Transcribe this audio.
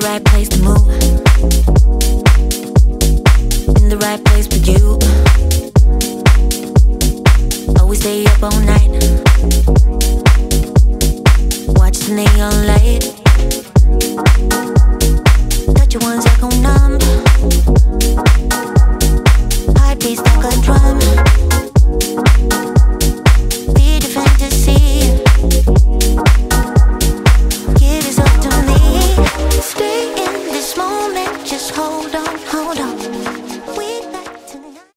right place to move. In the right place for you. Always stay up all night. Watch the neon light. Touch your ones hold on, hold on.